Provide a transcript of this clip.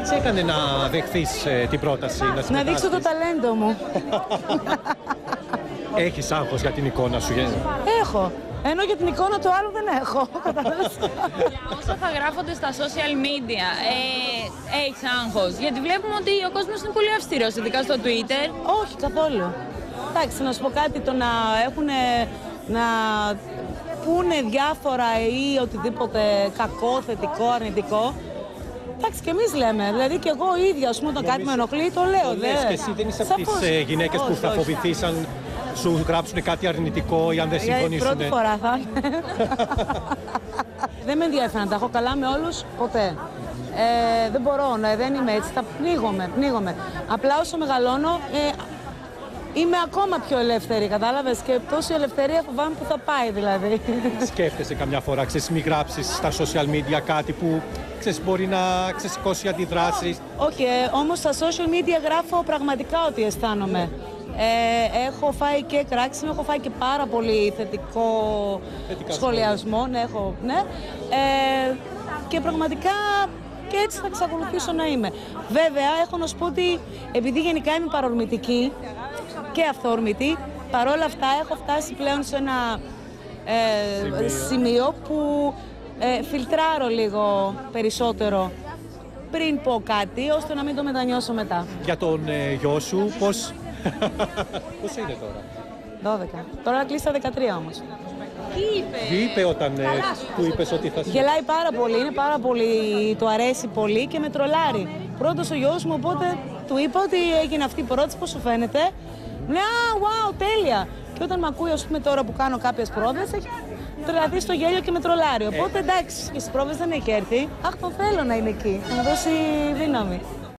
Τι σε έκανε να δεχθείς την πρόταση, να Να δείξω το συμμετάσχεις; ταλέντο μου. Έχεις άγχος για την εικόνα σου. για- Έχω. Ενώ για την εικόνα του άλλου δεν έχω. Κατάλαβες; Όσα θα γράφονται στα social media, ε, έχεις άγχος. Γιατί βλέπουμε ότι ο κόσμος είναι πολύ αυστηρός, ειδικά στο Twitter. Όχι, καθόλου. Εντάξει, να σου πω κάτι, το να έχουν να πούνε διάφορα ή οτιδήποτε κακό, θετικό, αρνητικό. Εντάξει, και εμείς λέμε. Δηλαδή, και εγώ ίδια, ας πούμε, όταν κάτι με ενοχλεί, το λέω. Το λες δε. και εσύ δεν είσαι από Σαφώς. τις γυναίκες που Όχι, θα όχι. φοβηθείς αν σου γράψουν κάτι αρνητικό ή αν δεν Για συμφωνήσουν. πρώτη φορά θα είναι. δεν με ενδιαφέρει να τα έχω καλά με όλους ποτέ. Ε, δεν μπορώ, ναι, δεν είμαι έτσι. Θα πνίγομαι, πνίγομαι. Απλά όσο μεγαλώνω, ε, είμαι ακόμα πιο ελεύθερη, κατάλαβες; Και τόση ελευθερία φοβάμαι που θα πάει, δηλαδή. Σκέφτεσαι καμιά φορά, ξέρεις, μη γράψεις στα social media κάτι που ξέρεις, μπορεί να ξεσηκώσει αντιδράσεις; Όχι, ε, όμως στα social media γράφω πραγματικά ό,τι αισθάνομαι. Ε, έχω φάει και κράξιμο, έχω φάει και πάρα πολύ θετικό Θετικά σχολιασμό. Ναι, έχω, ναι. Ε, και πραγματικά και έτσι θα εξακολουθήσω να είμαι. Βέβαια, έχω να σου πω ότι επειδή γενικά είμαι παρορμητική και αυθόρμητη, παρόλα αυτά έχω φτάσει πλέον σε ένα ε, σημείο. που ε, φιλτράρω λίγο περισσότερο πριν πω κάτι, ώστε να μην το μετανιώσω μετά. Για τον ε, γιο σου, πώς... πώς είναι τώρα; 12. Τώρα κλείσει τα 13 όμως. Τι είπε; Όταν ε, του είπες ότι θα... Γελάει πάρα πολύ, είναι πάρα πολύ, του αρέσει πολύ και με τρολάρει. Πρώτος ο γιος μου, οπότε του είπα ότι έγινε αυτή η πρόταση, πώς σου φαίνεται. Μου λέει, α, wow, τέλεια. Και όταν με ακούει, ας πούμε, τώρα που κάνω κάποιες πρόβες, έχει τρελαθεί στο γέλιο και με τρολάρει. Οπότε εντάξει, και στις πρόβες δεν έχει έρθει. Αχ, το θέλω να είναι εκεί, να μου δώσει δύναμη.